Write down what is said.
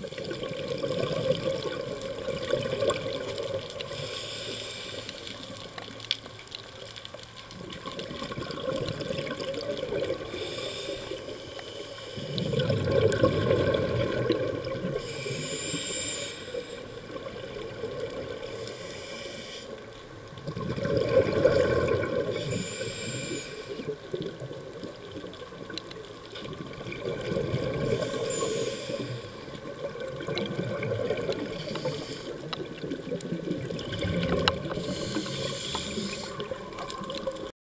you